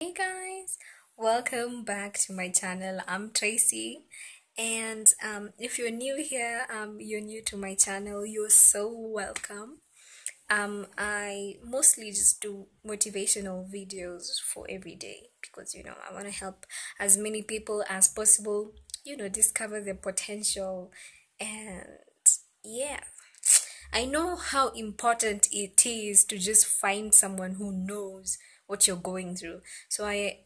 Hey guys, welcome back to my channel. I'm Tracey, and um, if you're new here, um, you're new to my channel, you're so welcome. Um, I mostly just do motivational videos for every day because you know I want to help as many people as possible, you know, discover their potential and yeah. I know how important it is to just find someone who knows what you're going through. So I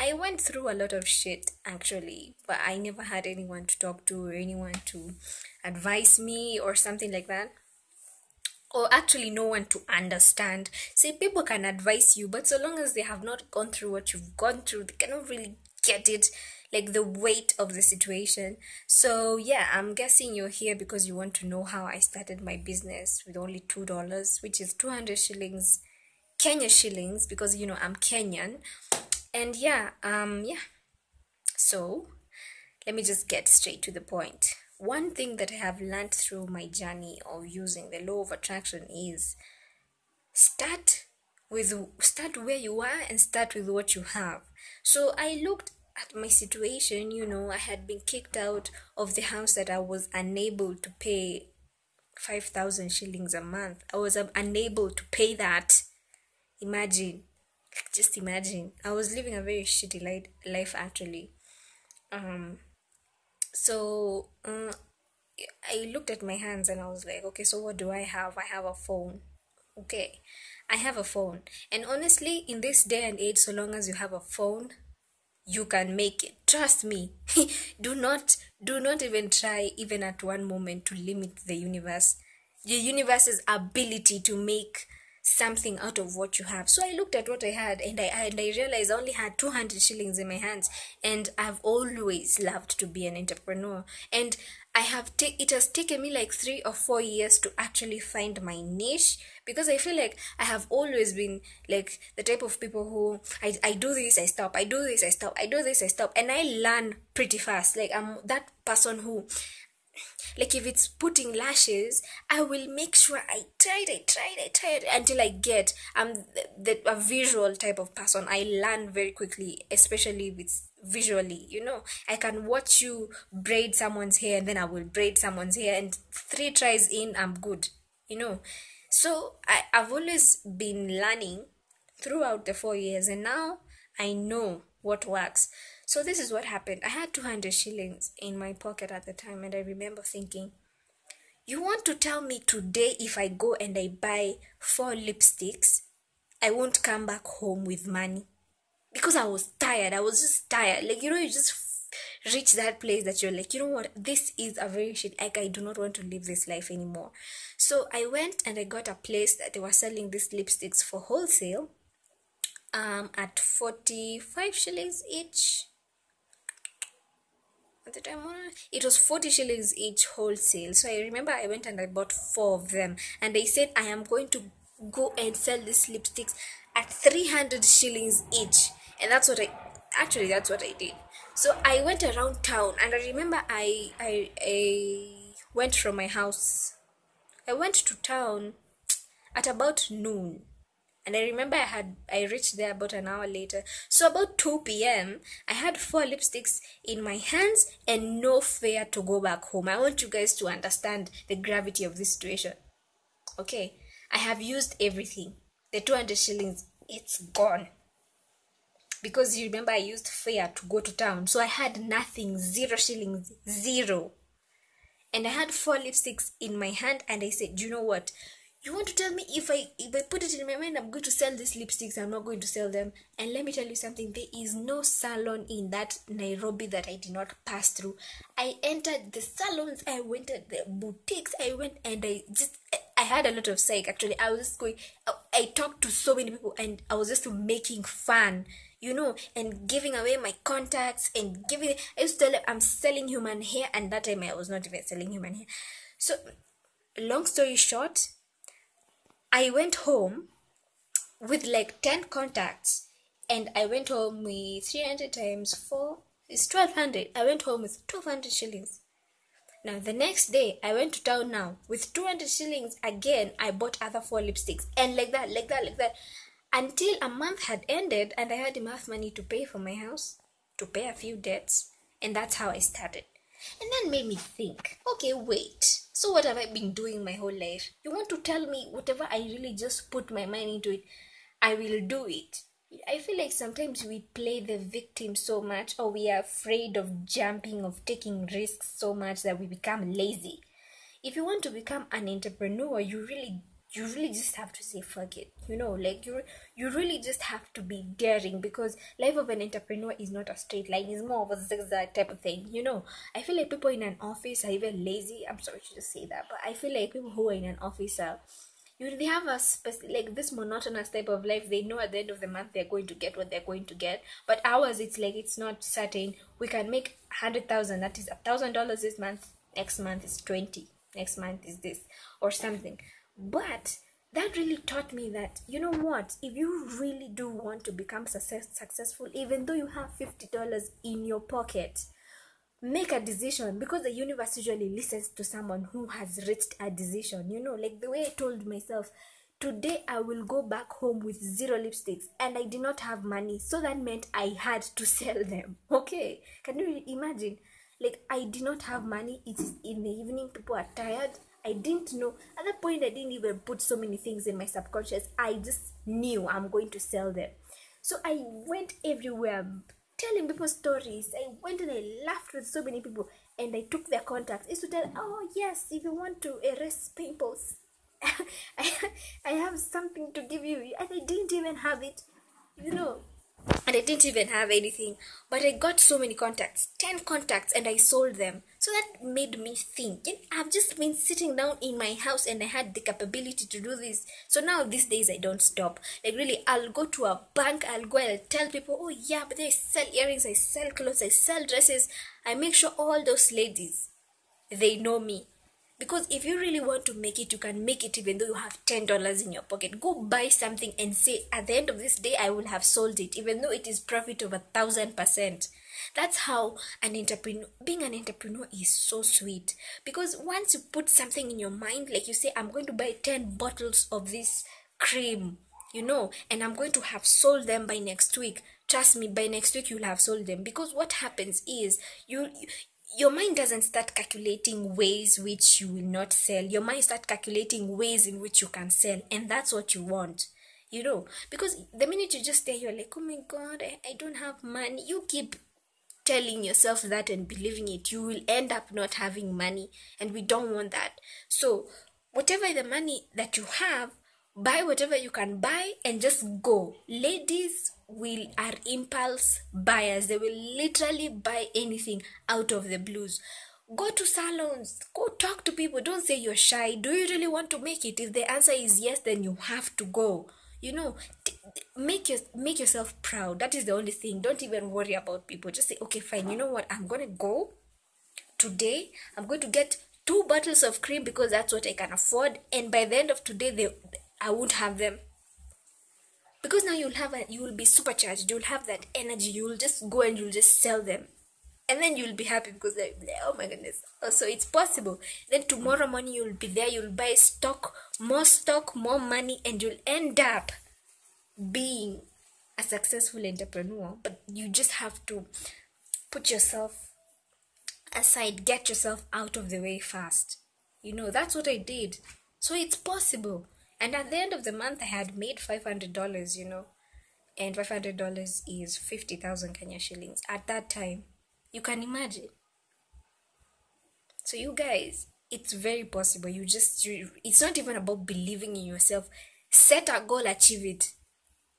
I went through a lot of shit actually, but I never had anyone to talk to or anyone to advise me or something like that. Or actually, no one to understand. See, people can advise you, but so long as they have not gone through what you've gone through, they cannot really get it like the weight of the situation. So, yeah, I'm guessing you're here because you want to know how I started my business with only $2, which is 200 shillings, Kenya shillings, because you know I'm Kenyan. And yeah, um, yeah. So, let me just get straight to the point. One thing that I have learned through my journey of using the law of attraction is start with start where you are and start with what you have. So I looked at my situation, you know, I had been kicked out of the house that I was unable to pay 5000 shillings a month. I was unable to pay that. Imagine. Just imagine. I was living a very shitty life, life actually. Um so uh, I looked at my hands and I was like, okay, so what do I have? I have a phone. Okay, I have a phone. And honestly, in this day and age, so long as you have a phone, you can make it. Trust me. do not do not even try even at one moment to limit the universe. The universe's ability to make something out of what you have. So I looked at what I had and I and I realized I only had 200 shillings in my hands and I've always loved to be an entrepreneur. And I have ta- it has taken me like 3 or 4 years to actually find my niche because I feel like I have always been like the type of people who I, I do this I stop I do this I stop I do this I stop. And I learn pretty fast. Like I'm that person who like if it's putting lashes i will make sure i try it i try it i try it until i get i'm the, the, a visual type of person. I learn very quickly especially with visually you know. I can watch you braid someone's hair and then i will braid someone's hair and three tries in i'm good you know. So I, i've always been learning throughout the four years and now i know what works so this is what happened. I had 200 shillings in my pocket at the time, and I remember thinking, you want to tell me today if I go and I buy four lipsticks, I won't come back home with money? Because I was tired. I was just tired. Like, you know, you just reach that place that you're like, you know what, this is a very shit. Like, I do not want to live this life anymore. So I went and I got a place that they were selling these lipsticks for wholesale um, at 45 shillings each the time it was 40 shillings each wholesale. So i remember i went and i bought four of them and they said i am going to go and sell these lipsticks at 300 shillings each. And that's what i actually that's what i did. So i went around town and i remember i i, I went from my house. I went to town at about noon and I remember I had I reached there about an hour later. So about 2 p.m. I had four lipsticks in my hands and no fare to go back home. I want you guys to understand the gravity of this situation. Okay, I have used everything. The 200 shillings, it's gone. Because you remember I used fare to go to town. So I had nothing, zero shillings, zero. And I had four lipsticks in my hand and I said, you know what? You want to tell me if I if I put it in my mind I'm going to sell these lipsticks, I'm not going to sell them. And let me tell you something, there is no salon in that Nairobi that I did not pass through. I entered the salons, I went to the boutiques, I went and I just I had a lot of psych actually. I was just going I talked to so many people and I was just making fun you know, and giving away my contacts and giving. I used to tell them I'm selling human hair, and that time I was not even selling human hair. So, long story short, I went home with like 10 contacts and I went home with 300 times 4 is 1200. I went home with 1200 shillings. Now, the next day, I went to town now with 200 shillings again. I bought other four lipsticks and like that, like that, like that. until a month had ended and I had enough money to pay for my house, to pay a few debts, and that's how I started. And that made me think, okay, wait. So what have I been doing my whole life? You want to tell me whatever I really just put my mind into it, I will do it. I feel like sometimes we play the victim so much or we are afraid of jumping, of taking risks so much that we become lazy. If you want to become an entrepreneur, you really you really just have to say fuck it you know like you you really just have to be daring because life of an entrepreneur is not a straight line it's more of a zigzag type of thing you know. I feel like people in an office are even lazy i'm sorry to just say that but i feel like people who are in an office are you they have a specific like this monotonous type of life they know at the end of the month they're going to get what they're going to get but ours it's like it's not certain we can make hundred thousand that is a thousand dollars this month next month is 20 next month is this or something but that really taught me that you know what if you really do want to become success, successful even though you have $50 in your pocket make a decision because the universe usually listens to someone who has reached a decision you know like the way i told myself today i will go back home with zero lipsticks and i did not have money. So that meant i had to sell them okay? Can you imagine? Like i did not have money it is in the evening people are tired I didn't know. At that point, I didn't even put so many things in my subconscious. I just knew I'm going to sell them. So I went everywhere telling people stories. I went and I laughed with so many people and I took their contacts. Is to tell, oh yes, if you want to erase pimples, I, I have something to give you. And I didn't even have it. You know, and I didn't even have anything, but I got so many contacts 10 contacts, and I sold them. So that made me think. I've just been sitting down in my house and I had the capability to do this. So now these days I don't stop. Like, really, I'll go to a bank, I'll go and tell people, oh, yeah, but I sell earrings, I sell clothes, I sell dresses. I make sure all those ladies they know me because if you really want to make it, you can make it even though you have $10 in your pocket. Go buy something and say, at the end of this day, I will have sold it, even though it is profit of a thousand percent. That's how an entrepreneur, being an entrepreneur is so sweet. Because once you put something in your mind, like you say, I'm going to buy 10 bottles of this cream, you know, and I'm going to have sold them by next week. Trust me, by next week you'll have sold them. Because what happens is you your mind doesn't start calculating ways which you will not sell. Your mind start calculating ways in which you can sell and that's what you want you know. Because the minute you just stay you're like oh my god I, I don't have money you keep telling yourself that and believing it you will end up not having money and we don't want that. So whatever the money that you have buy whatever you can buy and just go. Ladies will are impulse buyers. They will literally buy anything out of the blues. Go to salons. Go talk to people. Don't say you're shy. Do you really want to make it? If the answer is yes then you have to go. You know t- make your make yourself proud. That is the only thing. Don't even worry about people. Just say okay fine. You know what? I'm gonna go today. I'm going to get two bottles of cream because that's what i can afford. And by the end of today they i won't have them. Because now you'll have a, you will be supercharged. You'll have that energy. You'll just go and you'll just sell them. And then you'll be happy because they're, oh my goodness. Oh, so it's possible. Then tomorrow morning you'll be there. You'll buy stock more stock more money and you'll end up being a successful entrepreneur. But you just have to put yourself aside get yourself out of the way fast. You know that's what i did. So it's possible and at the end of the month, I had made $500, you know, and $500 is 50,000 Kenya shillings at that time. You can imagine. So, you guys, it's very possible. You just, you, it's not even about believing in yourself. Set a goal, achieve it,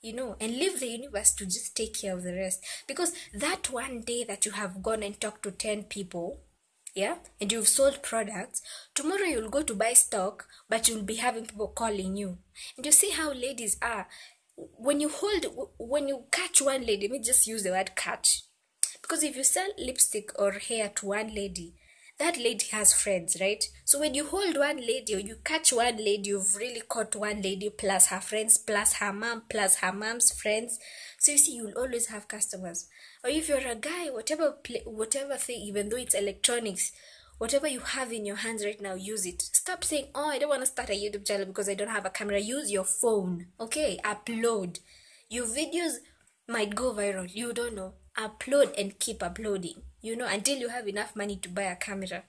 you know, and leave the universe to just take care of the rest. Because that one day that you have gone and talked to 10 people, yeah and you've sold products tomorrow you'll go to buy stock but you'll be having people calling you. And you see how ladies are. When you hold when you catch one lady let me just use the word catch. Because if you sell lipstick or hair to one lady that lady has friends right? So when you hold one lady or you catch one lady you've really caught one lady plus her friends plus her mom plus her mom's friends. So you see you'll always have customers or if you're a guy whatever play, whatever thing even though it's electronics whatever you have in your hands right now use it. Stop saying oh i don't want to start a youtube channel because i don't have a camera. Use your phone okay? Upload. Your videos might go viral. You don't know. Upload and keep uploading you know until you have enough money to buy a camera.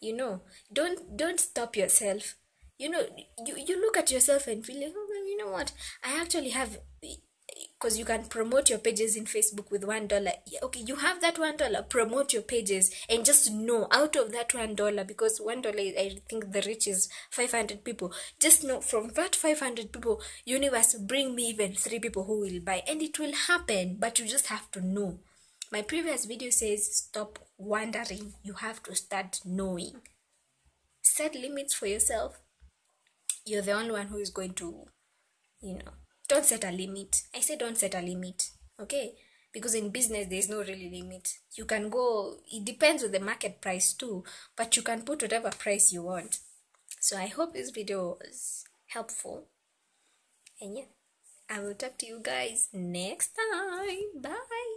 You know? Don't don't stop yourself. You know you, you look at yourself and feel like oh, well, you know what? I actually have because you can promote your pages in facebook with one dollar. Yeah, okay you have that one dollar promote your pages and just know out of that one dollar because one dollar i think the reach is 500 people. Just know from that 500 people universe bring me even three people who will buy and it will happen but you just have to know. My previous video says stop wondering you have to start knowing. Set limits for yourself. You're the only one who is going to you know don't set a limit. I say don't set a limit okay? Because in business there's no really limit. You can go it depends on the market price too but you can put whatever price you want. So i hope this video was helpful. And yeah i will talk to you guys next time. Bye